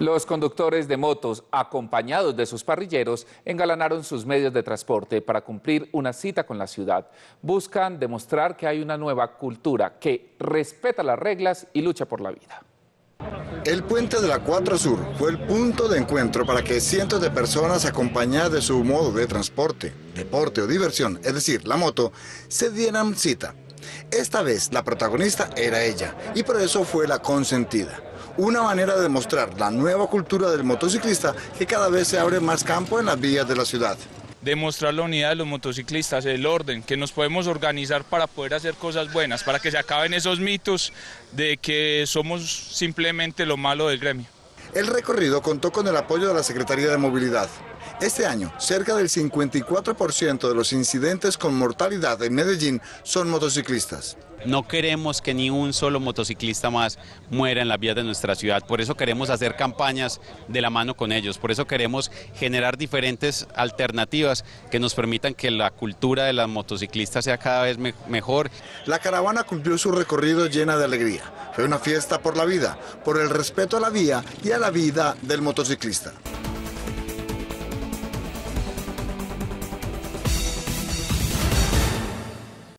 Los conductores de motos, acompañados de sus parrilleros, engalanaron sus medios de transporte para cumplir una cita con la ciudad. Buscan demostrar que hay una nueva cultura que respeta las reglas y lucha por la vida. El puente de la 4 Sur fue el punto de encuentro para que cientos de personas acompañadas de su modo de transporte, deporte o diversión, es decir, la moto, se dieran cita. Esta vez la protagonista era ella y por eso fue la consentida una manera de demostrar la nueva cultura del motociclista que cada vez se abre más campo en las vías de la ciudad. Demostrar la unidad de los motociclistas, el orden, que nos podemos organizar para poder hacer cosas buenas, para que se acaben esos mitos de que somos simplemente lo malo del gremio. El recorrido contó con el apoyo de la Secretaría de Movilidad. Este año, cerca del 54% de los incidentes con mortalidad en Medellín son motociclistas. No queremos que ni un solo motociclista más muera en las vías de nuestra ciudad. Por eso queremos hacer campañas de la mano con ellos. Por eso queremos generar diferentes alternativas que nos permitan que la cultura de las motociclistas sea cada vez mejor. La caravana cumplió su recorrido llena de alegría. Fue una fiesta por la vida, por el respeto a la vía y a la vida del motociclista.